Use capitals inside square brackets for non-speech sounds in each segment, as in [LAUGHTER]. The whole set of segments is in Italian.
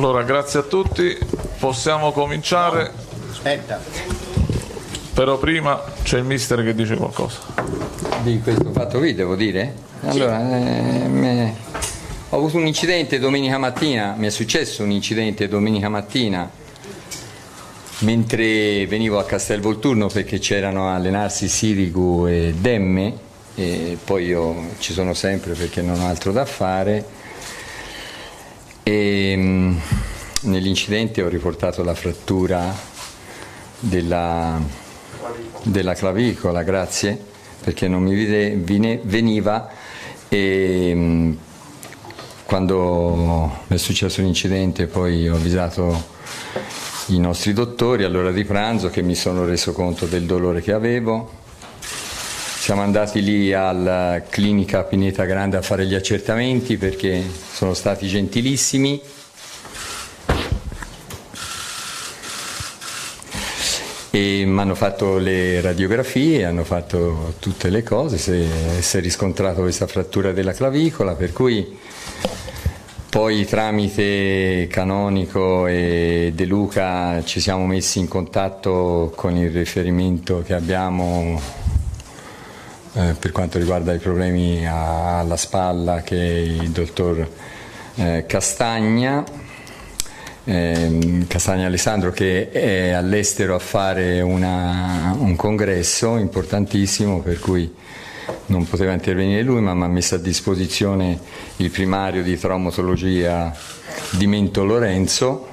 Allora, grazie a tutti, possiamo cominciare. Aspetta. Però prima c'è il mister che dice qualcosa. Di questo fatto qui devo dire? Allora, eh, me- ho avuto un incidente domenica mattina, mi è successo un incidente domenica mattina mentre venivo a Castel Volturno perché c'erano a allenarsi Sirigu e Demme e poi io ci sono sempre perché non ho altro da fare e mm, nell'incidente ho riportato la frattura della, della clavicola, grazie, perché non mi vide- veniva e mm, quando è successo l'incidente poi ho avvisato i nostri dottori all'ora di pranzo che mi sono reso conto del dolore che avevo. Siamo andati lì alla clinica Pineta Grande a fare gli accertamenti perché sono stati gentilissimi. E mi hanno fatto le radiografie, hanno fatto tutte le cose, si è, si è riscontrato questa frattura della clavicola, per cui poi tramite Canonico e De Luca ci siamo messi in contatto con il riferimento che abbiamo eh, per quanto riguarda i problemi alla spalla che il dottor eh, Castagna, ehm, Castagna Alessandro che è all'estero a fare una- un congresso importantissimo per cui non poteva intervenire lui ma mi ha messo a disposizione il primario di traumatologia di Mento Lorenzo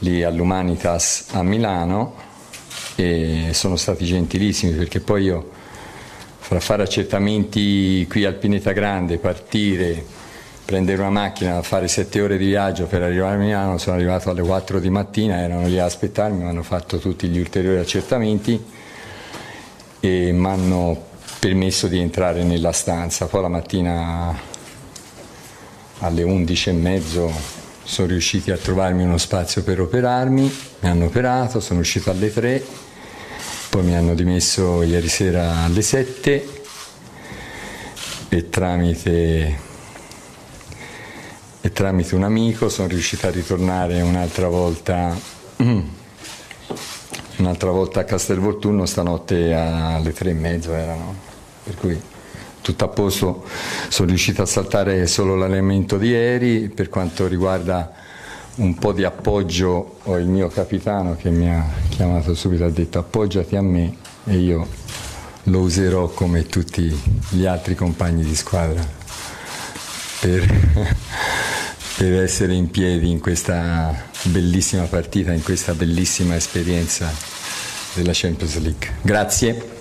lì all'Humanitas a Milano e sono stati gentilissimi perché poi io fra fare accertamenti qui al Pineta Grande, partire, prendere una macchina, fare sette ore di viaggio per arrivare a Milano, sono arrivato alle 4 di mattina, erano lì a aspettarmi, mi hanno fatto tutti gli ulteriori accertamenti e mi hanno permesso di entrare nella stanza. Poi la mattina alle 11 e mezzo sono riusciti a trovarmi uno spazio per operarmi, mi hanno operato, sono uscito alle 3, poi mi hanno dimesso ieri sera alle 7 e tramite, e tramite un amico sono riuscito a ritornare un'altra volta [CLEARS THROAT] un'altra volta a Castelvolturno stanotte alle tre e mezzo erano, per cui tutto a posto, sono riuscito a saltare solo l'allenamento di ieri, per quanto riguarda un po' di appoggio ho il mio capitano che mi ha chiamato subito, ha detto appoggiati a me e io lo userò come tutti gli altri compagni di squadra per, [LAUGHS] per essere in piedi in questa bellissima partita, in questa bellissima esperienza della Champions League. Grazie.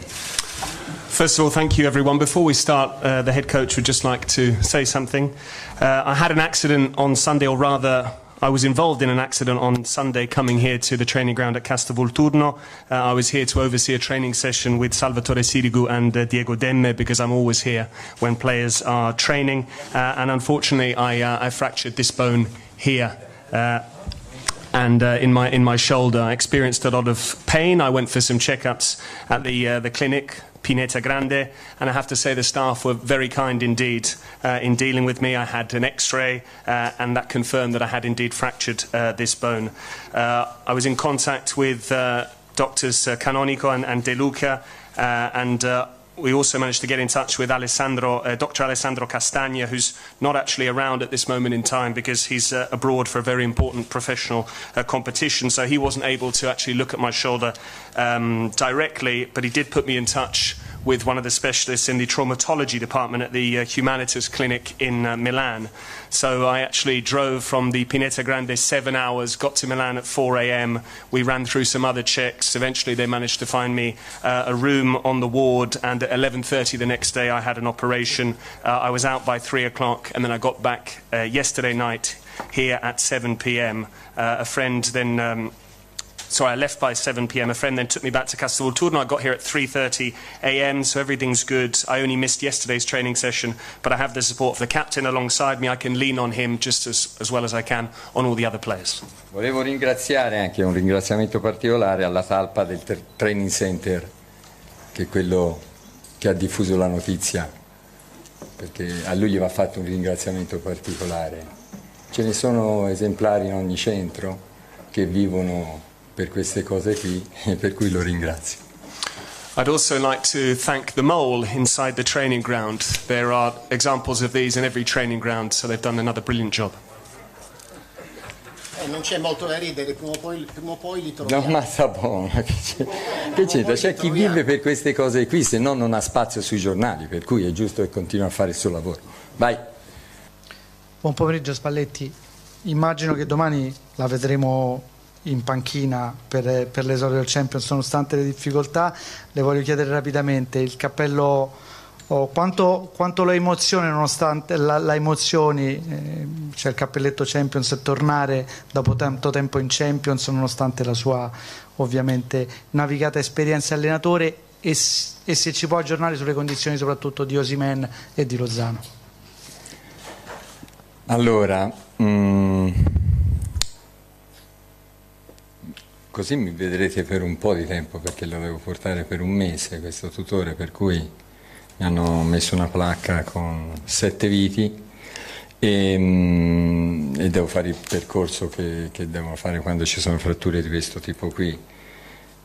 First of all, thank you, everyone. Before we start, uh, the head coach would just like to say something. Uh, I had an accident on Sunday, or rather, I was involved in an accident on Sunday coming here to the training ground at Castelvolturno. Uh, I was here to oversee a training session with Salvatore Sirigu and uh, Diego Demme because I'm always here when players are training. Uh, and unfortunately, I, uh, I fractured this bone here. Uh, and uh, in my in my shoulder. I experienced a lot of pain. I went for some checkups at the uh, the clinic. Pineta Grande, and I have to say the staff were very kind indeed uh, in dealing with me. I had an X-ray, uh, and that confirmed that I had indeed fractured uh, this bone. Uh, I was in contact with uh, doctors uh, Canonico and, and De Luca, and we also managed to get in touch with Alessandro, uh, Dr. Alessandro Castagna, who's not actually around at this moment in time because he's uh, abroad for a very important professional uh, competition. So he wasn't able to actually look at my shoulder um, directly, but he did put me in touch with one of the specialists in the traumatology department at the uh, Humanitas Clinic in uh, Milan. So I actually drove from the Pineta Grande seven hours, got to Milan at 4 a.m. We ran through some other checks. Eventually, they managed to find me uh, a room on the ward, and at 11:30 the next day, I had an operation. Uh, I was out by three o'clock, and then I got back uh, yesterday night here at 7 p.m. Uh, a friend then. Um, Sorry, I left by 7 p.m. A friend then took me back to Castelvolturno. I got here at 3:30 a.m. So everything's good. I only missed yesterday's training session, but I have the support of the captain alongside me. I can lean on him just as, as well as I can on all the other players. Volevo ringraziare anche un ringraziamento particolare alla talpa del Training Center, che è quello che ha diffuso la notizia, perché a lui gli va fatto un ringraziamento particolare. Ce ne sono esemplari in ogni centro che vivono per queste cose qui e [LAUGHS] per cui lo ringrazio. I'd also like to thank the mole inside the training ground. There are examples of these in every training ground, so they've done another brilliant job. Eh, non c'è molto da ridere, prima o poi, prima o poi li No, troviamo. ma sta buono, che c'è- che c'entra? C'è chi vive per queste cose qui, se no non ha spazio sui giornali, per cui è giusto che continui a fare il suo lavoro. Vai. Buon pomeriggio Spalletti, immagino che domani la vedremo in panchina per, per l'esordio del Champions nonostante le difficoltà. Le voglio chiedere rapidamente il cappello, oh, quanto, quanto lo emozione nonostante la, la emozioni, eh, c'è il cappelletto Champions e tornare dopo tanto tempo in Champions nonostante la sua ovviamente navigata esperienza allenatore e, e se ci può aggiornare sulle condizioni soprattutto di Osimen e di Lozano. Allora, mm, così mi vedrete per un po' di tempo perché lo devo portare per un mese questo tutore, per cui mi hanno messo una placca con sette viti e, mm, e devo fare il percorso che, che devo fare quando ci sono fratture di questo tipo qui.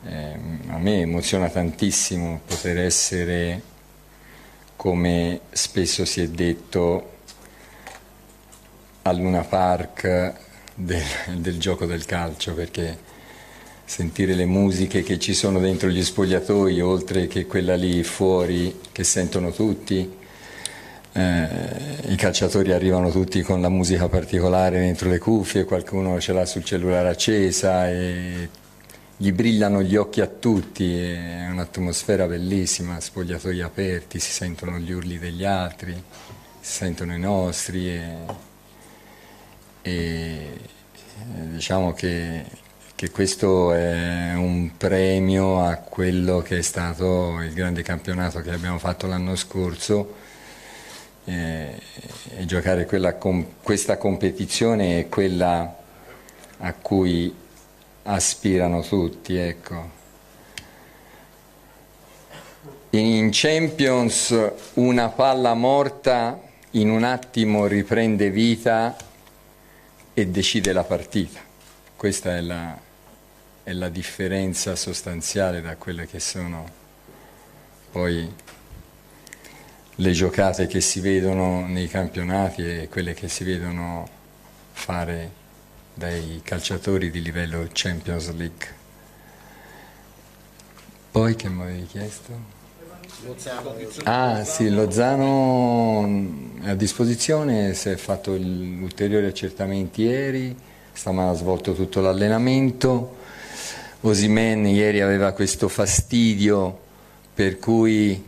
Ehm, a me emoziona tantissimo poter essere, come spesso si è detto, al Luna Park del, del gioco del calcio perché sentire le musiche che ci sono dentro gli spogliatoi oltre che quella lì fuori che sentono tutti. Eh, i calciatori arrivano tutti con la musica particolare dentro le cuffie qualcuno ce l'ha sul cellulare accesa e gli brillano gli occhi a tutti. È un'atmosfera bellissima spogliatoi aperti si sentono gli urli degli altri si sentono i nostri e, e eh, diciamo che, che questo è un premio a quello che è stato il grande campionato che abbiamo fatto l'anno scorso eh, e giocare quella com- questa competizione è quella a cui aspirano tutti ecco. in Champions una palla morta in un attimo riprende vita e decide la partita. Questa è la, è la differenza sostanziale da quelle che sono poi le giocate che si vedono nei campionati e quelle che si vedono fare dai calciatori di livello Champions League. Poi che mi avevi chiesto? Lozano, Ah sì, Lozano è a disposizione, si è fatto ulteriori accertamenti ieri, stamane ha svolto tutto l'allenamento, Osimen ieri aveva questo fastidio per cui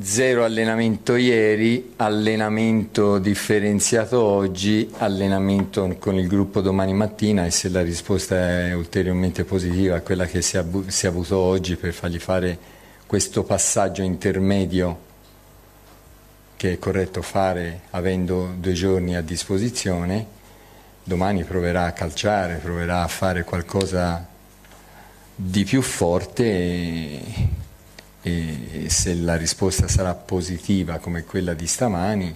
zero allenamento ieri, allenamento differenziato oggi, allenamento con il gruppo domani mattina e se la risposta è ulteriormente positiva, quella che si è, si è avuto oggi per fargli fare questo passaggio intermedio che è corretto fare avendo due giorni a disposizione, domani proverà a calciare, proverà a fare qualcosa di più forte e, e se la risposta sarà positiva come quella di stamani,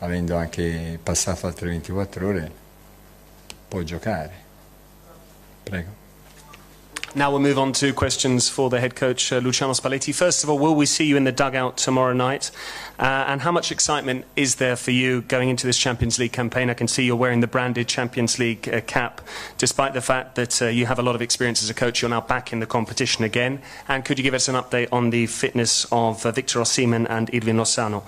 avendo anche passato altre 24 ore, può giocare. Prego. Now we'll move on to questions for the head coach, uh, Luciano Spalletti. First of all, will we see you in the dugout tomorrow night? Uh, and how much excitement is there for you going into this Champions League campaign? I can see you're wearing the branded Champions League uh, cap, despite the fact that uh, you have a lot of experience as a coach. You're now back in the competition again. And could you give us an update on the fitness of uh, Victor Osimhen and Edwin Lozano?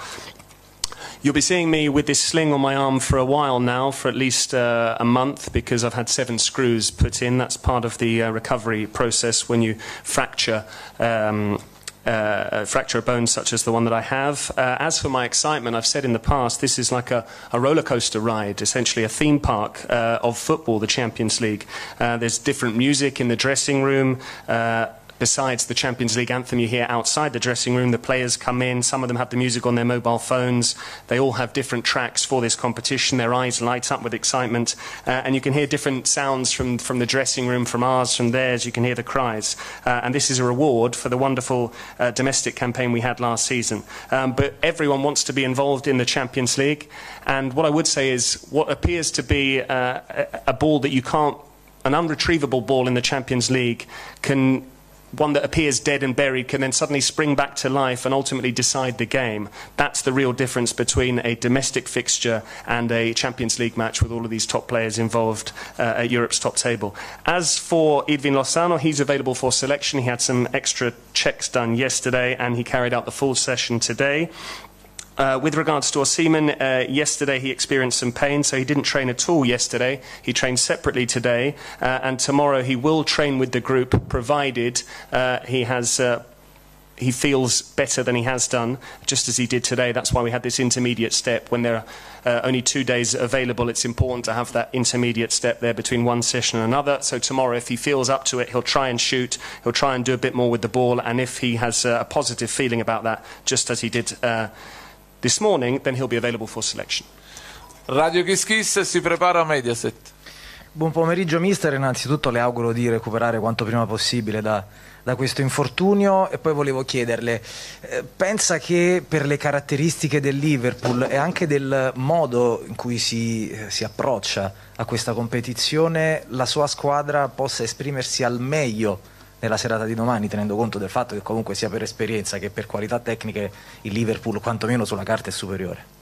You'll be seeing me with this sling on my arm for a while now, for at least uh, a month, because I've had seven screws put in. That's part of the uh, recovery process when you fracture. Um, uh, fracture a bone such as the one that I have. Uh, as for my excitement, I've said in the past, this is like a, a roller coaster ride, essentially a theme park uh, of football, the Champions League. Uh, there's different music in the dressing room. Besides the Champions League anthem you hear outside the dressing room, the players come in, some of them have the music on their mobile phones, they all have different tracks for this competition, their eyes light up with excitement, uh, and you can hear different sounds from, from the dressing room, from ours, from theirs, you can hear the cries. Uh, and this is a reward for the wonderful uh, domestic campaign we had last season. Um, but everyone wants to be involved in the Champions League, and what I would say is what appears to be uh, a, a ball that you can't an unretrievable ball in the Champions League can one that appears dead and buried can then suddenly spring back to life and ultimately decide the game. That's the real difference between a domestic fixture and a Champions League match with all of these top players involved uh, at Europe's top table. As for Edwin Lozano, he's available for selection. He had some extra checks done yesterday and he carried out the full session today. Uh, with regards to Osimhen, uh, yesterday he experienced some pain, so he didn't train at all yesterday. He trained separately today, uh, and tomorrow he will train with the group, provided uh, he has. Uh, he feels better than he has done, just as he did today. That's why we had this intermediate step. When there are uh, only two days available, it's important to have that intermediate step there between one session and another. So tomorrow, if he feels up to it, he'll try and shoot. He'll try and do a bit more with the ball. And if he has a positive feeling about that, just as he did this morning, then he'll be available for selection. Radio Kiss Kiss si prepara a Mediaset. Buon pomeriggio mister, innanzitutto le auguro di recuperare quanto prima possibile da, da questo infortunio e poi volevo chiederle, eh, pensa che per le caratteristiche del Liverpool e anche del modo in cui si, eh, si approccia a questa competizione la sua squadra possa esprimersi al meglio nella serata di domani, tenendo conto del fatto che comunque sia per esperienza che per qualità tecniche il Liverpool quantomeno sulla carta è superiore.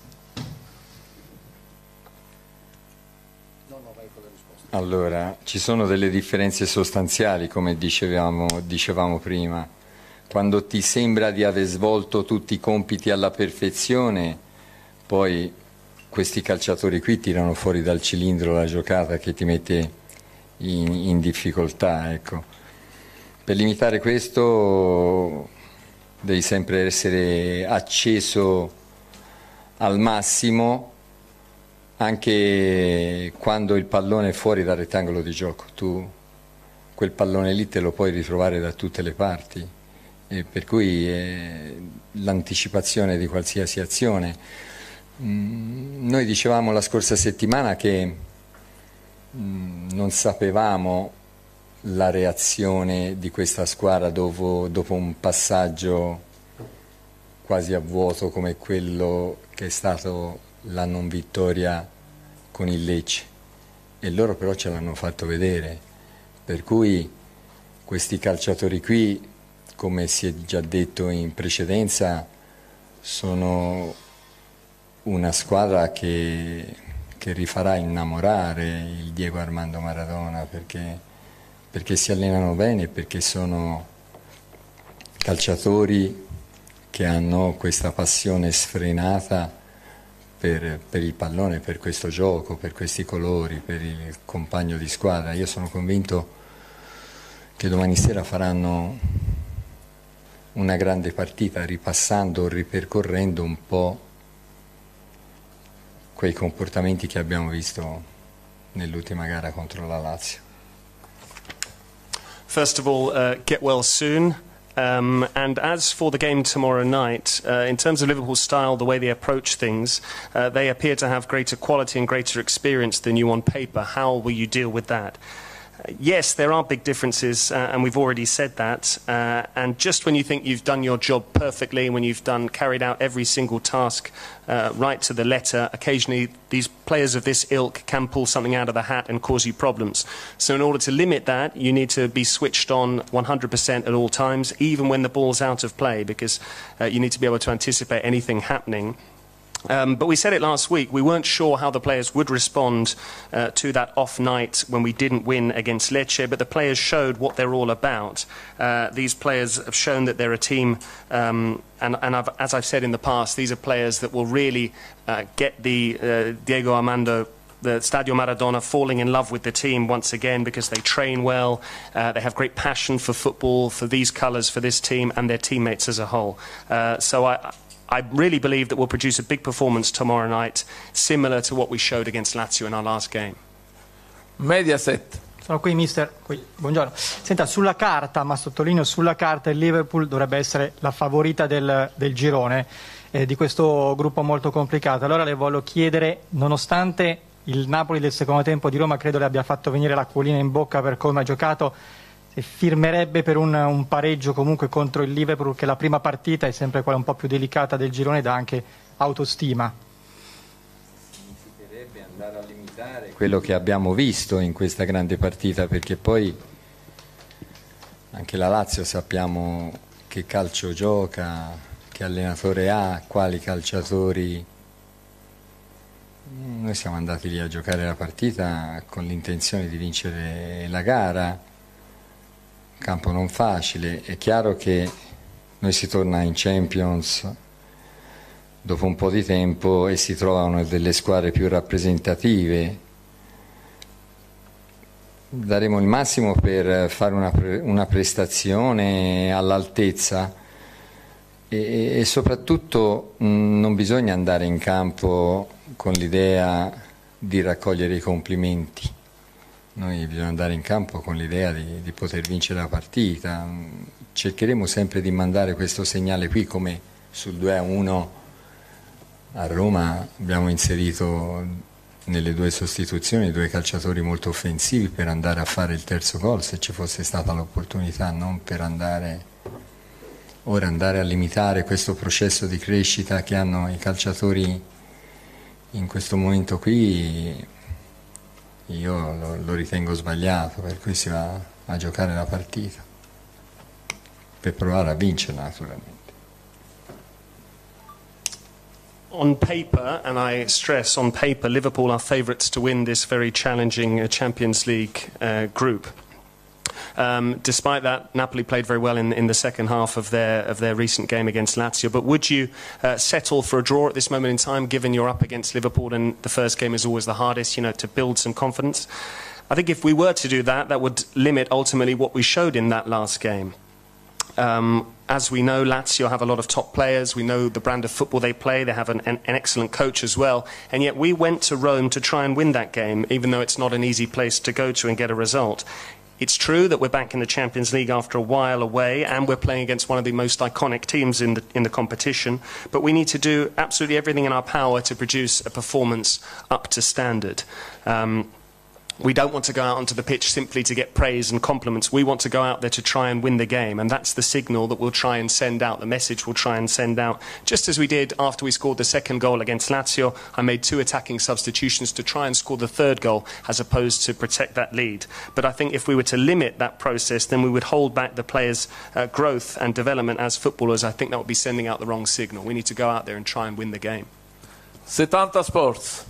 Allora, ci sono delle differenze sostanziali, come dicevamo, dicevamo prima. Quando ti sembra di aver svolto tutti i compiti alla perfezione, poi questi calciatori qui tirano fuori dal cilindro la giocata che ti mette in, in difficoltà. Ecco. Per limitare questo devi sempre essere acceso al massimo anche quando il pallone è fuori dal rettangolo di gioco. Tu quel pallone lì te lo puoi ritrovare da tutte le parti, e per cui eh, l'anticipazione di qualsiasi azione. Mm, noi dicevamo la scorsa settimana che mm, non sapevamo la reazione di questa squadra dopo, dopo un passaggio quasi a vuoto come quello che è stato la non vittoria con il Lecce. E loro però ce l'hanno fatto vedere. Per cui questi calciatori qui come si è già detto in precedenza sono una squadra che, che rifarà innamorare il Diego Armando Maradona perché perché si allenano bene, perché sono calciatori che hanno questa passione sfrenata per, per, il pallone, per questo gioco, per questi colori, per il compagno di squadra. Io sono convinto che domani sera faranno una grande partita ripassando, ripercorrendo un po' quei comportamenti che abbiamo visto nell'ultima gara contro la Lazio. First of all, uh, get well soon. Um, and as for the game tomorrow night, uh, in terms of Liverpool's style, the way they approach things, uh, they appear to have greater quality and greater experience than you on paper. How will you deal with that? Yes, there are big differences, uh, and we've already said that. Uh, and just when you think you've done your job perfectly, and when you've done carried out every single task uh, right to the letter, occasionally these players of this ilk can pull something out of the hat and cause you problems. So, in order to limit that, you need to be switched on 100% at all times, even when the ball's out of play, because uh, you need to be able to anticipate anything happening. Um, but we said it last week, we weren't sure how the players would respond uh, to that off night when we didn't win against Lecce, but the players showed what they're all about. Uh, these players have shown that they're a team, um, and, and I've, as I've said in the past, these are players that will really uh, get the uh, Diego Armando the Stadio Maradona falling in love with the team once again because they train well, uh, they have great passion for football, for these colours, for this team, and their teammates as a whole. Uh, so I, I really believe that we'll produce a big performance tomorrow night, similar to what we showed against Lazio in our last game. Mediaset. Sono qui, mister. Qui. Buongiorno. Senta, sulla carta, ma sottolineo sulla carta, il Liverpool dovrebbe essere la favorita del, del girone eh, di questo gruppo molto complicato. Allora le voglio chiedere, nonostante il Napoli del secondo tempo di Roma credo le abbia fatto venire l'acquolina in bocca per come ha giocato, firmerebbe per un, un pareggio comunque contro il Liverpool, che la prima partita è sempre quella un po' più delicata del girone, dà anche autostima. Significherebbe andare a limitare quello che abbiamo visto in questa grande partita, perché poi anche la Lazio sappiamo che calcio gioca, che allenatore ha, quali calciatori noi siamo andati lì a giocare la partita con l'intenzione di vincere la gara, campo non facile, è chiaro che noi si torna in Champions dopo un po' di tempo e si trovano delle squadre più rappresentative. Daremo il massimo per fare una, pre una prestazione all'altezza e, e soprattutto mh, non bisogna andare in campo con l'idea di raccogliere i complimenti. Noi bisogna andare in campo con l'idea di, di, poter vincere la partita. Cercheremo sempre di mandare questo segnale qui come sul 2-1 a Roma abbiamo inserito nelle due sostituzioni due calciatori molto offensivi per andare a fare il terzo gol se ci fosse stata l'opportunità, non per andare ora andare a limitare questo processo di crescita che hanno i calciatori in questo momento qui io lo, lo ritengo sbagliato, per cui si va a giocare la partita, per provare a vincere naturalmente. on paper, and I stress on paper, Liverpool are favourites to win this very challenging uh, Champions League uh, group. Um, despite that, Napoli played very well in, in, the second half of their of their recent game against Lazio. But would you uh, settle for a draw at this moment in time, given you're up against Liverpool and the first game is always the hardest? You know, to build some confidence. I think if we were to do that, that would limit ultimately what we showed in that last game. Um, as we know, Lazio have a lot of top players. We know the brand of football they play. They have an, an, an, excellent coach as well. And yet we went to Rome to try and win that game, even though it's not an easy place to go to and get a result. It's true that we're back in the Champions League after a while away, and we're playing against one of the most iconic teams in the, in the competition. But we need to do absolutely everything in our power to produce a performance up to standard. Um, we don't want to go out onto the pitch simply to get praise and compliments. We want to go out there to try and win the game, and that's the signal that we'll try and send out, the message we'll try and send out. Just as we did after we scored the second goal against Lazio, I made two attacking substitutions to try and score the third goal as opposed to protect that lead. But I think if we were to limit that process, then we would hold back the players' uh, growth and development as footballers. I think that would be sending out the wrong signal. We need to go out there and try and win the game. 70 Sports.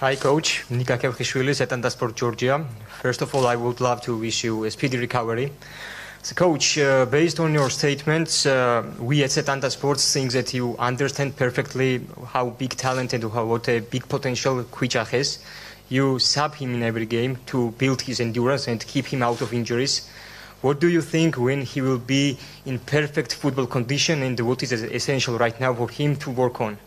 Hi, Coach. Nika Kevkishvili, Setanta Sport Georgia. First of all, I would love to wish you a speedy recovery. So, Coach, uh, based on your statements, uh, we at Setanta Sports think that you understand perfectly how big talent and how, what a big potential Kwicha has. You sub him in every game to build his endurance and keep him out of injuries. What do you think when he will be in perfect football condition and what is essential right now for him to work on?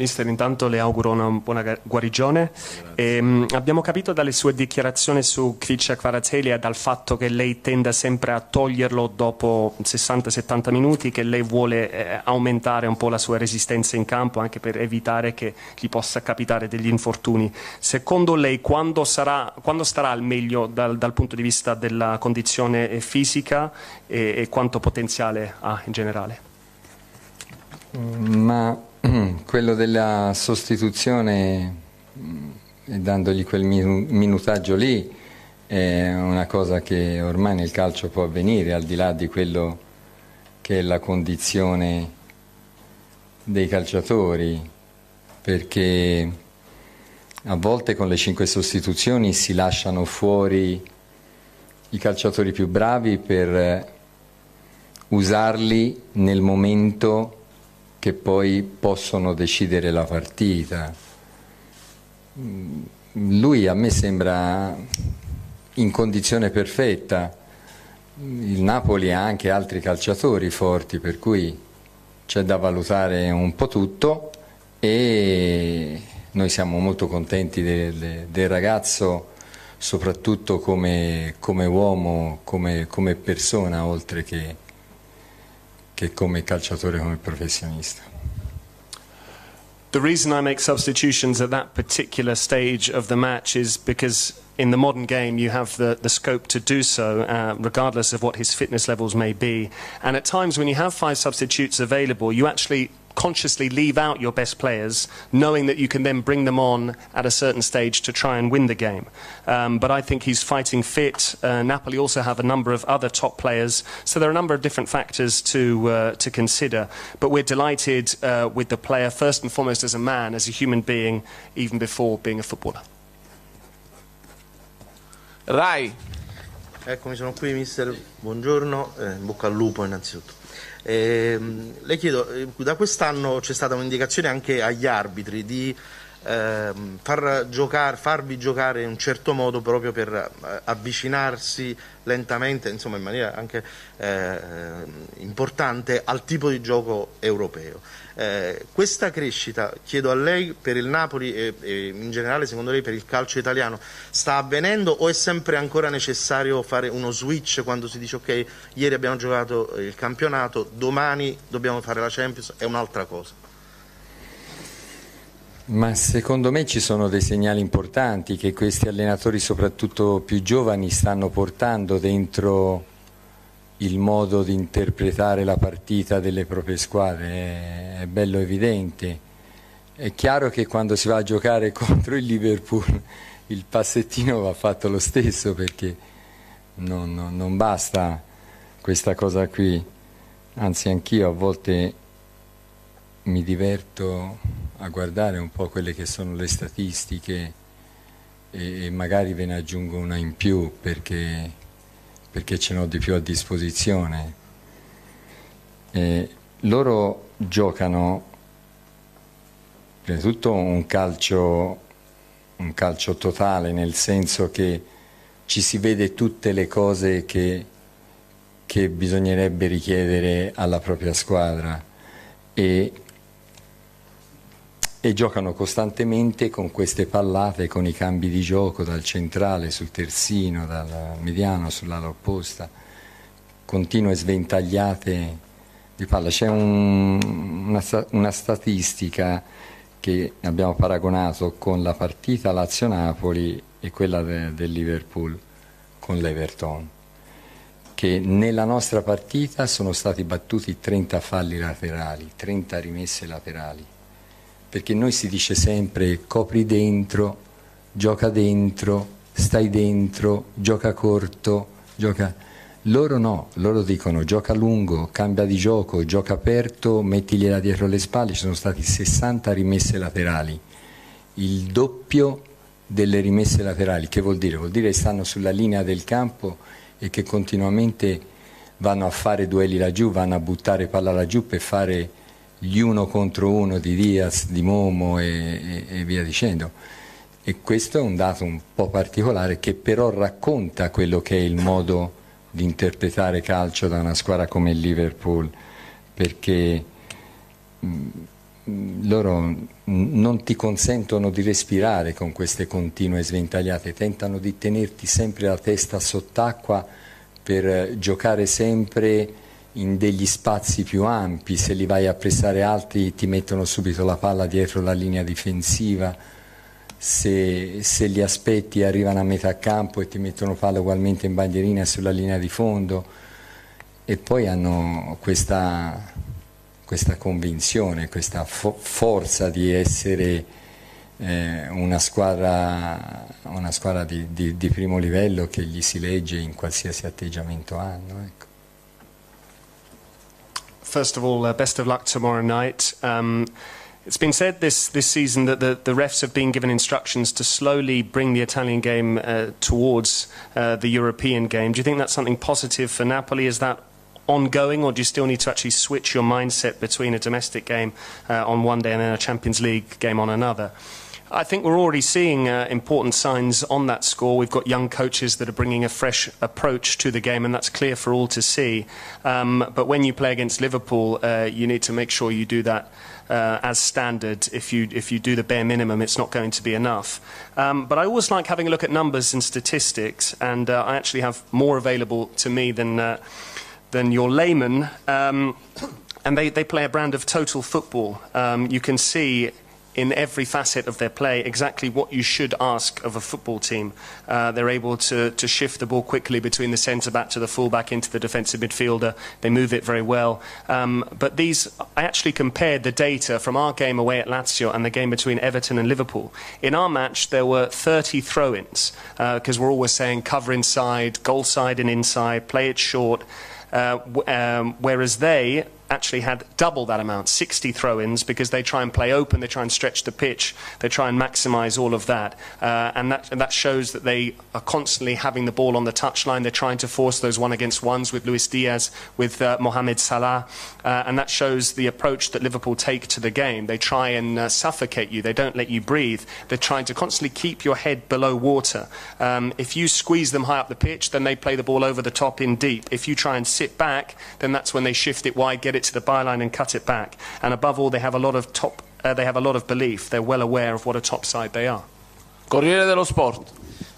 Mister, intanto le auguro una buona guarigione. E, mh, abbiamo capito dalle sue dichiarazioni su Kvicia Kvaratskhelia dal fatto che lei tenda sempre a toglierlo dopo 60-70 minuti, che lei vuole eh, aumentare un po' la sua resistenza in campo anche per evitare che gli possa capitare degli infortuni. Secondo lei quando, sarà, quando starà al meglio dal, dal, punto di vista della condizione fisica e, e quanto potenziale ha in generale? Ma quello della sostituzione e dandogli quel minutaggio lì è una cosa che ormai nel calcio può avvenire al di là di quello che è la condizione dei calciatori perché a volte con le cinque sostituzioni si lasciano fuori i calciatori più bravi per usarli nel momento che poi possono decidere la partita. Lui a me sembra in condizione perfetta. Il Napoli ha anche altri calciatori forti, per cui c'è da valutare un po' tutto e noi siamo molto contenti del, del ragazzo soprattutto come, come uomo, come, come persona, oltre che, che come calciatore, come professionista. The reason I make substitutions at that particular stage of the match is because in the modern game you have the, the scope to do so, uh, regardless of what his fitness levels may be. And at times when you have five substitutes available, you actually consciously leave out your best players, knowing that you can then bring them on at a certain stage to try and win the game. Um, but I think he's fighting fit. Uh, Napoli also have a number of other top players, so there are a number of different factors to uh, to consider. But we're delighted uh, with the player first and foremost as a man, as a human being, even before being a footballer. Rai, Eccomi, sono qui, mister. Buongiorno, eh, bocca al lupo innanzitutto. Ehm, le chiedo, eh, da quest'anno c'è stata un'indicazione anche agli arbitri di ehm, far giocare, farvi giocare in un certo modo proprio per eh, avvicinarsi lentamente, insomma in maniera anche eh, importante al tipo di gioco europeo. Eh, questa crescita, chiedo a lei, per il Napoli e, e in generale secondo lei per il calcio italiano, sta avvenendo o è sempre ancora necessario fare uno switch quando si dice ok, ieri abbiamo giocato il campionato, domani dobbiamo fare la Champions, è un'altra cosa? Ma secondo me ci sono dei segnali importanti che questi allenatori, soprattutto più giovani, stanno portando dentro il modo di interpretare la partita delle proprie squadre. È, bello evidente. È chiaro che quando si va a giocare [LAUGHS] contro il Liverpool il passettino va fatto lo stesso perché non, non- non basta questa cosa qui. Anzi, anch'io a volte mi diverto a guardare un po' quelle che sono le statistiche e, e magari ve ne aggiungo una in più perché, perché ce n'ho di più a disposizione. E loro giocano prima di tutto un calcio, un calcio totale, nel senso che ci si vede tutte le cose che, che bisognerebbe richiedere alla propria squadra e, e giocano costantemente con queste pallate, con i cambi di gioco dal centrale sul terzino, dal mediano sull'ala opposta, continue sventagliate di palla. C'è un- una, una statistica che abbiamo paragonato con la partita Lazio-Napoli e quella de- del Liverpool con l'Everton che nella nostra partita sono stati battuti 30 falli laterali, 30 rimesse laterali, perché noi si dice sempre copri dentro, gioca dentro, stai dentro, gioca corto, gioca... Loro no, loro dicono gioca lungo, cambia di gioco, gioca aperto, mettigliela dietro le spalle, ci sono stati 60 rimesse laterali, il doppio delle rimesse laterali, che vuol dire? Vuol dire che stanno sulla linea del campo e che continuamente vanno a fare duelli laggiù, vanno a buttare palla laggiù per fare gli uno contro uno di Diaz, di Momo e, e- e via dicendo. E questo è un dato un po' particolare che però racconta quello che è il modo di interpretare calcio da una squadra come il Liverpool, perché mm, loro non ti consentono di respirare con queste continue sventagliate, tentano di tenerti sempre la testa sott'acqua per eh, giocare sempre in degli spazi più ampi, se li vai a pressare alti ti mettono subito la palla dietro la linea difensiva, se, se li aspetti arrivano a metà campo e ti mettono palla ugualmente in bandierina sulla linea di fondo e poi hanno questa, questa convinzione, questa fo- forza di essere eh, una squadra, una squadra di, di- di primo livello che gli si legge in qualsiasi atteggiamento hanno. ecco. First of all, uh, best of luck tomorrow night. Um, it's been said this, this season that the, the refs have been given instructions to slowly bring the Italian game uh, towards uh, the European game. Do you think that's something positive for Napoli? Is that ongoing, or do you still need to actually switch your mindset between a domestic game uh, on one day and then a Champions League game on another? I think we're already seeing uh, important signs on that score. We've got young coaches that are bringing a fresh approach to the game, and that's clear for all to see. Um, but when you play against Liverpool, uh, you need to make sure you do that uh, as standard. If you if you do the bare minimum, it's not going to be enough. Um, but I always like having a look at numbers and statistics, and uh, I actually have more available to me than uh, than your layman. Um, and they, they play a brand of total football. Um, you can see in every facet of their play exactly what you should ask of a football team. Uh, they're able to, to shift the ball quickly between the centre back to the full back into the defensive midfielder. They move it very well. Um, but these, I actually compared the data from our game away at Lazio and the game between Everton and Liverpool. In our match, there were 30 throw ins because we're always saying cover inside, goal side and inside, play it short. Uh, um, whereas they actually had double that amount, 60 throw-ins, because they try and play open, they try and stretch the pitch, they try and maximise all of that. Uh, and, that and that shows that they are constantly having the ball on the touchline. They're trying to force those one-against-ones with Luis Diaz, with uh, Mohamed Salah. Uh, and that shows the approach that Liverpool take to the game. They try and uh, suffocate you. They don't let you breathe. They're trying to constantly keep your head below water. Um, if you squeeze them high up the pitch, then they play the ball over the top in deep. If you try and sit back, then that's when they shift it wide, get it to the byline and cut it back. And above all, they have a lot of top. Uh, they have a lot of belief. They're well aware of what a top side they are. Corriere dello Sport.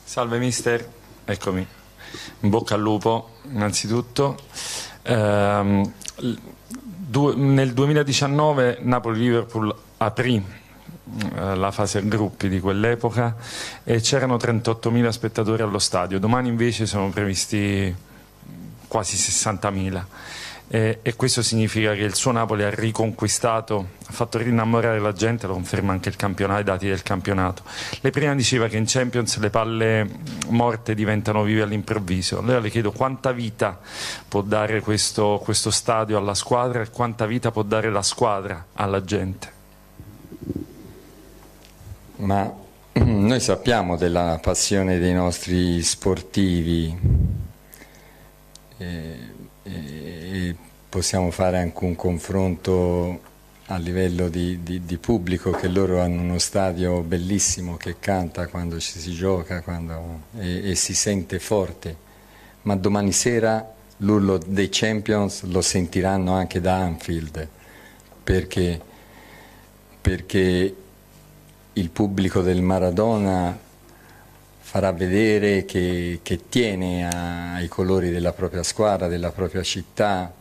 Salve mister, eccomi. In bocca al lupo, innanzitutto. Ehm, l- du- nel 2019 Napoli-Liverpool aprì eh, la fase gruppi di quell'epoca e c'erano 38.000 spettatori allo stadio. Domani invece sono previsti quasi 60.000. E, e questo significa che il suo Napoli ha riconquistato, ha fatto rinnamorare la gente, lo conferma anche il campionato, i dati del campionato. Lei prima diceva che in Champions le palle morte diventano vive all'improvviso. Allora le chiedo quanta vita può dare questo, questo stadio alla squadra e quanta vita può dare la squadra alla gente. Ma [CLEARS THROAT] noi sappiamo della passione dei nostri sportivi e, e- e possiamo fare anche un confronto a livello di, di- di pubblico che loro hanno uno stadio bellissimo che canta quando ci si gioca quando- e, e si sente forte, ma domani sera l'urlo dei Champions lo sentiranno anche da Anfield perché, perché il pubblico del Maradona farà vedere che, che tiene a- ai colori della propria squadra, della propria città,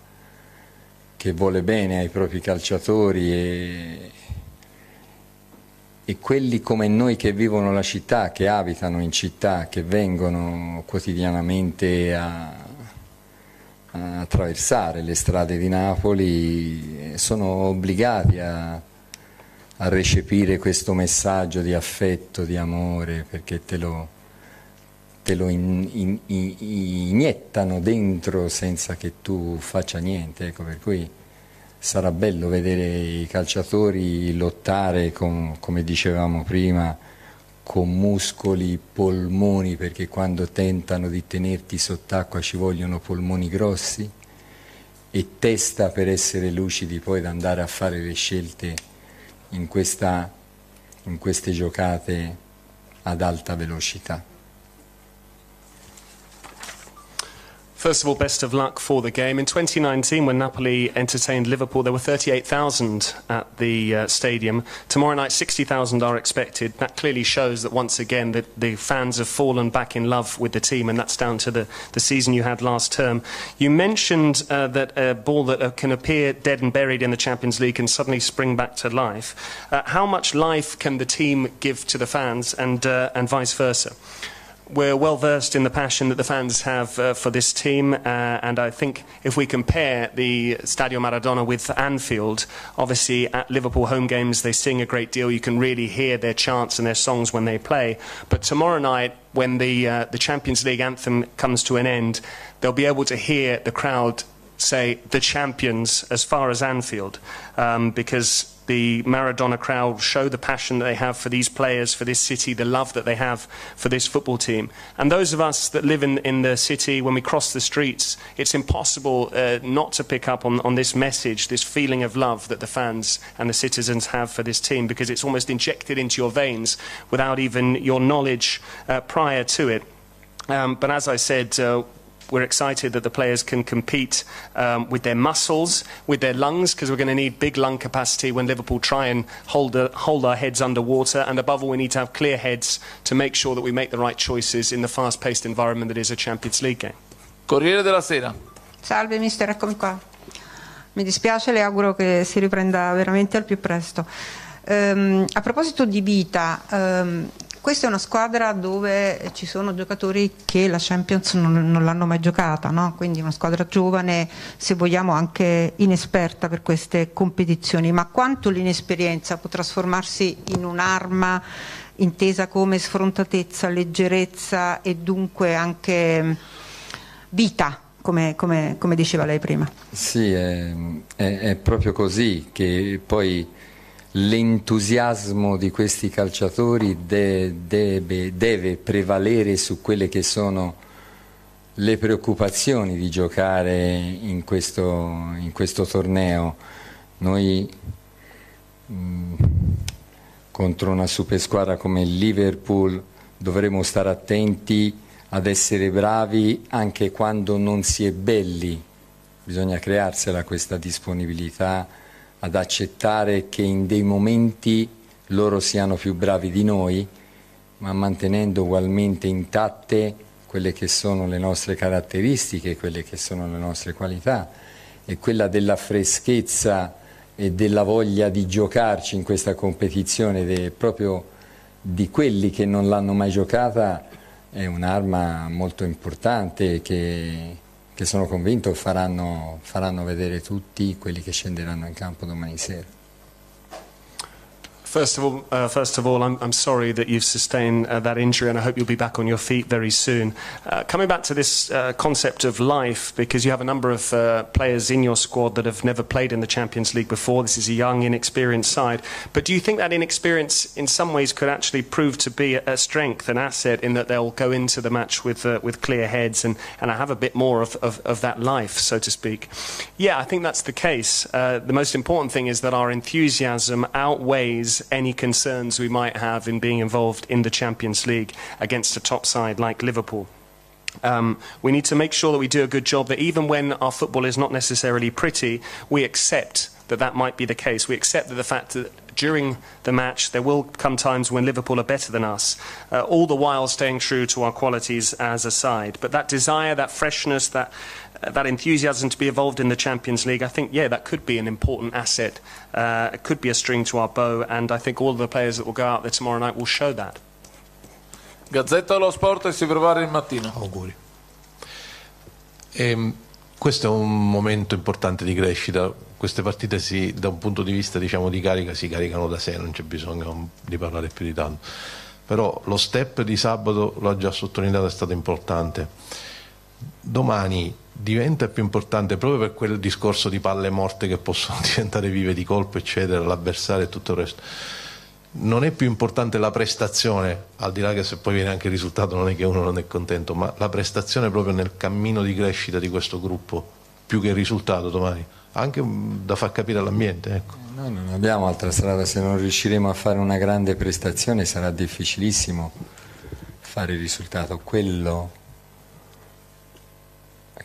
che vuole bene ai propri calciatori e, e quelli come noi che vivono la città, che abitano in città, che vengono quotidianamente a, a attraversare le strade di Napoli, sono obbligati a, a recepire questo messaggio di affetto, di amore, perché te lo, te lo in- in- in- iniettano dentro senza che tu faccia niente. Ecco, per cui sarà bello vedere i calciatori lottare, con- come dicevamo prima, con muscoli, polmoni, perché quando tentano di tenerti sott'acqua ci vogliono polmoni grossi, e testa per essere lucidi poi da andare a fare le scelte in, questa, in queste giocate ad alta velocità. First of all, best of luck for the game. In 2019, when Napoli entertained Liverpool, there were 38,000 at the uh, stadium. Tomorrow night, 60,000 are expected. That clearly shows that once again the fans have fallen back in love with the team, and that's down to the, the season you had last term. You mentioned uh, that a ball that uh, can appear dead and buried in the Champions League can suddenly spring back to life. Uh, how much life can the team give to the fans, and, uh, and vice versa? We're well versed in the passion that the fans have uh, for this team, uh, and I think if we compare the Stadio Maradona with Anfield, obviously at Liverpool home games they sing a great deal. You can really hear their chants and their songs when they play. But tomorrow night, when the uh, the Champions League anthem comes to an end, they'll be able to hear the crowd say the champions as far as Anfield, um, because the Maradona crowd show the passion that they have for these players, for this city, the love that they have for this football team. And those of us that live in, in the city, when we cross the streets, it's impossible uh, not to pick up on, on this message, this feeling of love that the fans and the citizens have for this team, because it's almost injected into your veins without even your knowledge uh, prior to it. Um, but as I said, uh, we're excited that the players can compete um, with their muscles, with their lungs, because we're going to need big lung capacity when Liverpool try and hold, the, hold our heads underwater. And above all, we need to have clear heads to make sure that we make the right choices in the fast-paced environment that is a Champions League game. Corriere della Sera. Salve mister, eccomi qua. Mi dispiace, le auguro che si riprenda veramente al più presto. Um, a proposito di vita, um, questa è una squadra dove ci sono giocatori che la Champions non, non l'hanno mai giocata, no? quindi una squadra giovane, se vogliamo anche inesperta per queste competizioni, ma quanto l'inesperienza può trasformarsi in un'arma intesa come sfrontatezza, leggerezza e dunque anche vita, come, come, come diceva lei prima? Sì, è, è, è proprio così che poi l'entusiasmo di questi calciatori de, deve, deve, prevalere su quelle che sono le preoccupazioni di giocare in questo, in questo torneo. Noi mh, mm, contro una super squadra come il Liverpool dovremo stare attenti ad essere bravi anche quando non si è belli, bisogna crearsela questa disponibilità ad accettare che in dei momenti loro siano più bravi di noi, ma mantenendo ugualmente intatte quelle che sono le nostre caratteristiche, quelle che sono le nostre qualità. E quella della freschezza e della voglia di giocarci in questa competizione de, proprio di quelli che non l'hanno mai giocata è un'arma molto importante che che sono convinto faranno, faranno vedere tutti quelli che scenderanno in campo domani sera. First of all, uh, first of all I'm, I'm, sorry that you've sustained uh, that injury, and I hope you'll be back on your feet very soon. Uh, coming back to this uh, concept of life, because you have a number of uh, players in your squad that have never played in the Champions League before. This is a young, inexperienced side. But do you think that inexperience, in some ways, could actually prove to be a, strength, an asset, in that they'll go into the match with uh, with clear heads and, and have a bit more of, of, of, that life, so to speak? Yeah, I think that's the case. the most important thing is that our enthusiasm outweighs any concerns we might have in being involved in the Champions League against a top side like Liverpool. Um, we need to make sure that we do a good job, that even when our football is not necessarily pretty, we accept that that might be the case. We accept that the fact that during the match there will come times when Liverpool are better than us, uh, all the while staying true to our qualities as a side. But that desire, that freshness, that that enthusiasm to be involved in the Champions League, I think, yeah, that could be an important asset. Uh, it could be a string to our bow, and I think all of the players that will go out there tomorrow night will show that. Gazzetta dello Sport e si prepara il mattino. Auguri. E, questo è un momento importante di crescita. Queste partite si, da un punto di vista diciamo, di carica si caricano da sé, non c'è bisogno di parlare più di tanto. Però lo step di sabato, l'ho già sottolineato, è stato importante. Domani diventa più importante proprio per quel discorso di palle morte che possono [LAUGHS] diventare vive di colpo, eccetera, l'avversario e tutto il resto. Non è più importante la prestazione, al di là che se poi viene anche il risultato non è che uno non è contento, ma la prestazione proprio nel cammino di crescita di questo gruppo, più che il risultato domani, anche da far capire all'ambiente. Ecco. Noi non abbiamo altra strada, se non riusciremo a fare una grande prestazione sarà difficilissimo fare il risultato. Quello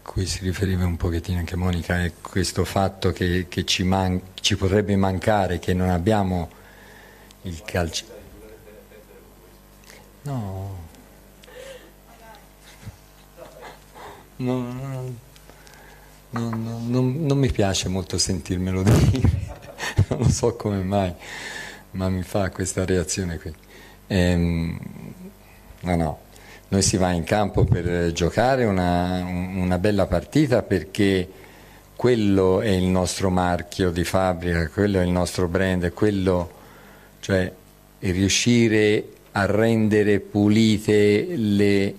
cui si riferiva un pochettino anche Monica è questo fatto che, che ci, man- ci, potrebbe mancare, che non abbiamo il calcio. No. No, no, no, non mi piace molto sentirmelo dire, [LAUGHS] non so come mai, ma mi fa questa reazione qui. Ehm, no, no, noi si va in campo per giocare una, una bella partita perché quello è il nostro marchio di fabbrica, quello è il nostro brand, quello, cioè riuscire a rendere pulite le,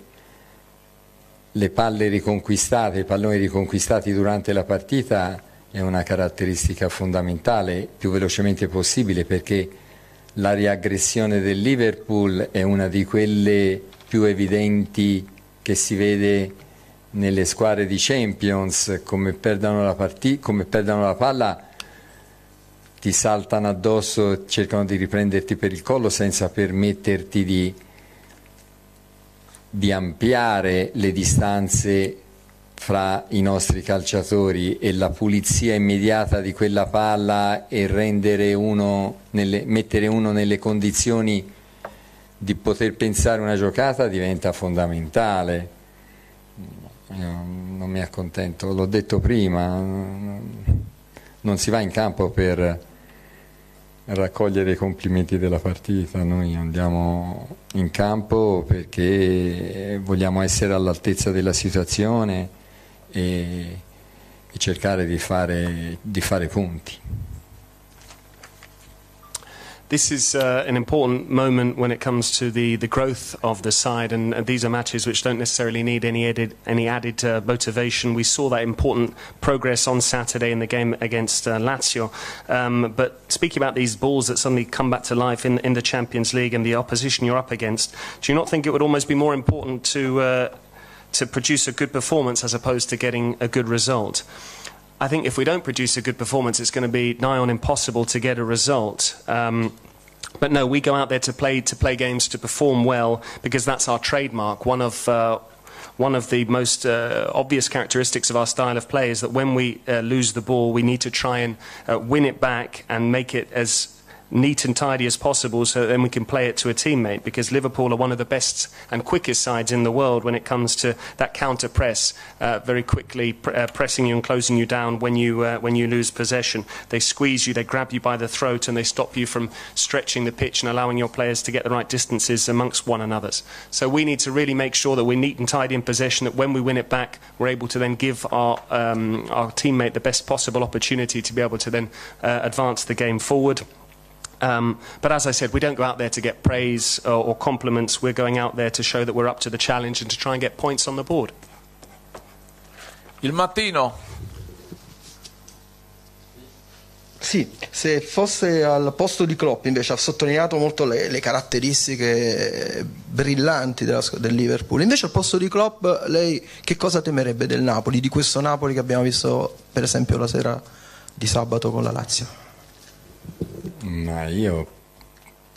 le palle riconquistate, i palloni riconquistati durante la partita è una caratteristica fondamentale, più velocemente possibile perché la riaggressione del Liverpool è una di quelle più evidenti che si vede nelle squadre di Champions, come perdono la, partita, come perdono la palla ti saltano addosso, cercano di riprenderti per il collo senza permetterti di, di ampliare le distanze fra i nostri calciatori e la pulizia immediata di quella palla e uno nelle, mettere uno nelle condizioni di poter pensare una giocata diventa fondamentale. Non mi accontento, l'ho detto prima, non si va in campo per raccogliere i complimenti della partita, noi andiamo in campo perché vogliamo essere all'altezza della situazione e cercare di fare, di fare punti. This is uh, an important moment when it comes to the, the growth of the side, and, and these are matches which don't necessarily need any added, any added uh, motivation. We saw that important progress on Saturday in the game against uh, Lazio. Um, but speaking about these balls that suddenly come back to life in, in the Champions League and the opposition you're up against, do you not think it would almost be more important to, uh, to produce a good performance as opposed to getting a good result? I think if we don't produce a good performance, it's going to be nigh on impossible to get a result. Um, but no, we go out there to play to play games to perform well because that's our trademark. One of uh, one of the most uh, obvious characteristics of our style of play is that when we uh, lose the ball, we need to try and uh, win it back and make it as neat and tidy as possible so then we can play it to a teammate because Liverpool are one of the best and quickest sides in the world when it comes to that counter press uh, very quickly pr uh, pressing you and closing you down when you uh, when you lose possession. They squeeze you they grab you by the throat and they stop you from stretching the pitch and allowing your players to get the right distances amongst one another. So we need to really make sure that we're neat and tidy in possession that when we win it back we're able to then give our um, our teammate the best possible opportunity to be able to then uh, advance the game forward um, but as I said, we don't go out there to get praise or, or, compliments. We're going out there to show that we're up to the challenge and to try and get points on the board. Il mattino. Sì, se fosse al posto di Klopp invece ha sottolineato molto le, le caratteristiche brillanti della, del Liverpool, invece al posto di Klopp lei che cosa temerebbe del Napoli, di questo Napoli che abbiamo visto per esempio la sera di sabato con la Lazio? Ma io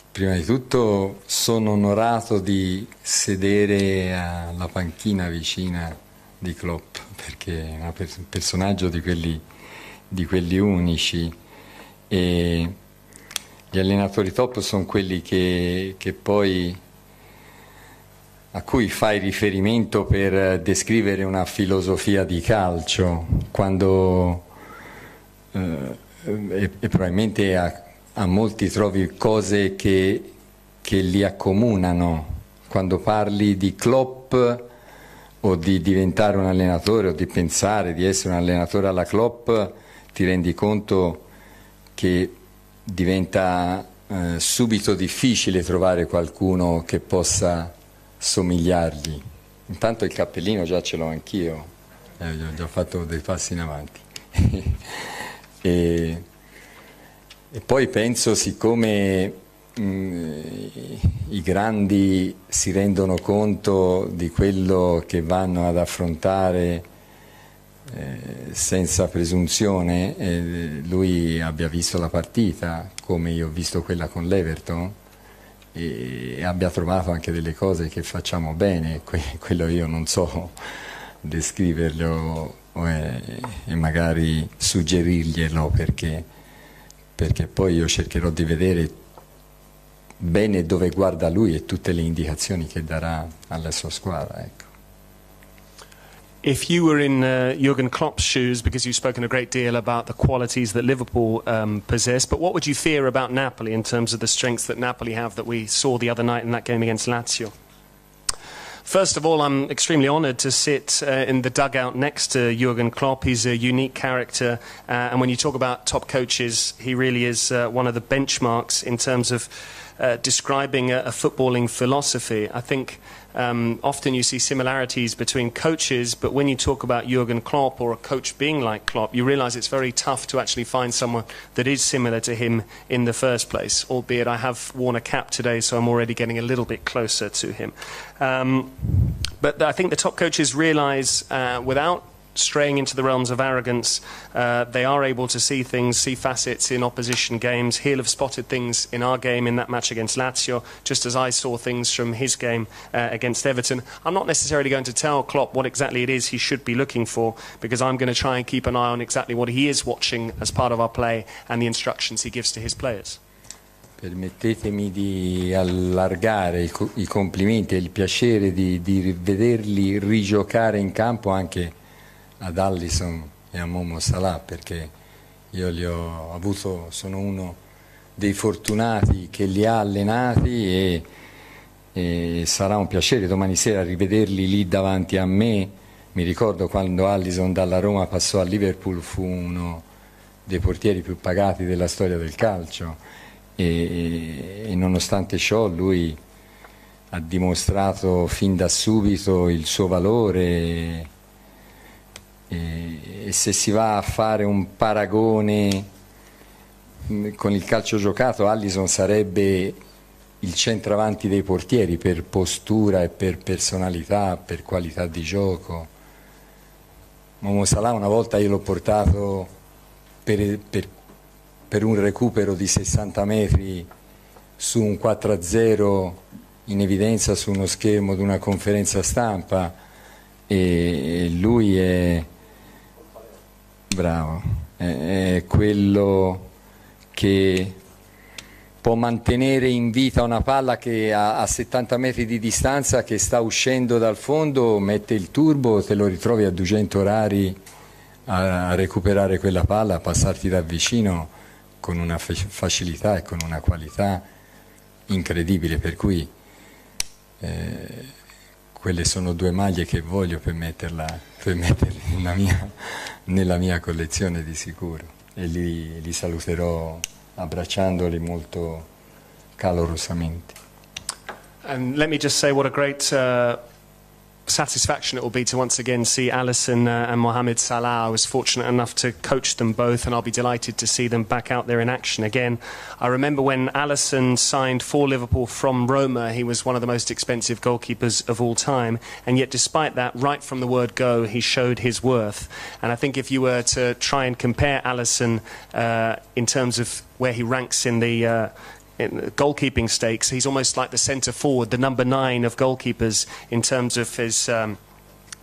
prima di tutto sono onorato di sedere alla panchina vicina di Klopp perché è un personaggio di quelli, di quelli unici. E gli allenatori top sono quelli che, che poi a cui fai riferimento per descrivere una filosofia di calcio quando eh, e, e probabilmente a a molti trovi cose che, che li accomunano. Quando parli di Klopp o di diventare un allenatore o di pensare di essere un allenatore alla Klopp, ti rendi conto che diventa eh, subito difficile trovare qualcuno che possa somigliargli. Intanto il cappellino già ce l'ho anch'io, eh, ho già fatto dei passi in avanti. [LAUGHS] e, e poi penso, siccome mh, mm, i grandi si rendono conto di quello che vanno ad affrontare eh, senza presunzione, eh, lui abbia visto la partita come io ho visto quella con l'Everton e, e abbia trovato anche delle cose che facciamo bene, que quello io non so descriverlo e, e magari suggerirglielo perché perché poi io cercherò di vedere bene dove guarda lui e tutte le indicazioni che darà alla sua squadra. Ecco. If you were in uh, Jurgen Klopp's shoes, because you've spoken a great deal about the qualities that Liverpool um, possess, but what would you fear about Napoli in terms of the strengths that Napoli have that we saw the other night in that game against Lazio? First of all, I'm extremely honoured to sit uh, in the dugout next to Jurgen Klopp. He's a unique character, uh, and when you talk about top coaches, he really is uh, one of the benchmarks in terms of uh, describing a, a, footballing philosophy. I think um, often you see similarities between coaches, but when you talk about Jurgen Klopp or a coach being like Klopp, you realize it's very tough to actually find someone that is similar to him in the first place, albeit I have worn a cap today, so I'm already getting a little bit closer to him. Um, but I think the top coaches realize uh, without straying into the realms of arrogance, uh, they are able to see things, see facets in opposition games. He'll have spotted things in our game in that match against Lazio, just as I saw things from his game uh, against Everton. I'm not necessarily going to tell Klopp what exactly it is he should be looking for, because I'm going to try and keep an eye on exactly what he is watching as part of our play and the instructions he gives to his players. Permettetemi di allargare i, complimenti e il piacere di, di vederli rigiocare in campo anche ad Allison e a Momo Salah perché io li ho avuto, sono uno dei fortunati che li ha allenati e, e sarà un piacere domani sera rivederli lì davanti a me. Mi ricordo quando Allison dalla Roma passò a Liverpool fu uno dei portieri più pagati della storia del calcio e, e nonostante ciò lui ha dimostrato fin da subito il suo valore e, e se si va a fare un paragone mm, con il calcio giocato, Allison sarebbe il centravanti dei portieri per postura e per personalità, per qualità di gioco. Momo Salah una volta io l'ho portato per, per, per, un recupero di 60 metri su un 4-0 in evidenza su uno schermo di una conferenza stampa e lui è, Bravo, è quello che può mantenere in vita una palla che a, 70 metri di distanza che sta uscendo dal fondo, mette il turbo, te lo ritrovi a 200 orari a, recuperare quella palla, a passarti da vicino con una facilità e con una qualità incredibile, per cui eh, quelle sono due maglie che voglio per, metterla, per metterle mia, nella mia, collezione di sicuro e li, li saluterò abbracciandoli molto calorosamente. And let me just say what a great uh, satisfaction it will be to once again see Alison uh, and Mohamed Salah. I was fortunate enough to coach them both, and I'll be delighted to see them back out there in action again. I remember when Alison signed for Liverpool from Roma, he was one of the most expensive goalkeepers of all time, and yet despite that, right from the word go, he showed his worth. And I think if you were to try and compare Alison uh, in terms of where he ranks in the uh, goalkeeping stakes, he's almost like the centre forward, the number nine of goalkeepers in terms of his. Um,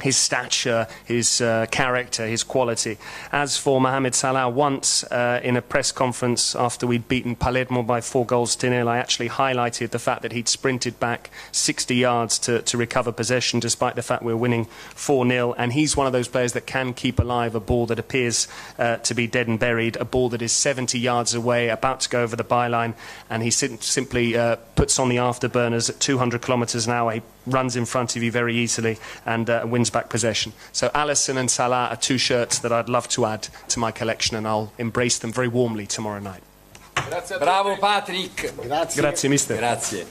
his stature, his uh, character, his quality. As for Mohamed Salah, once uh, in a press conference after we'd beaten Palermo by four goals to nil, I actually highlighted the fact that he'd sprinted back 60 yards to, to recover possession, despite the fact we we're winning 4 0. And he's one of those players that can keep alive a ball that appears uh, to be dead and buried, a ball that is 70 yards away, about to go over the byline, and he sim- simply uh, puts on the afterburners at 200 kilometres an hour. He runs in front of you very easily and uh, wins back possession. So Allison and Salah are two shirts that I'd love to add to my collection and I'll embrace them very warmly tomorrow night. Bravo Patrick. Grazie. Grazie mister. Grazie.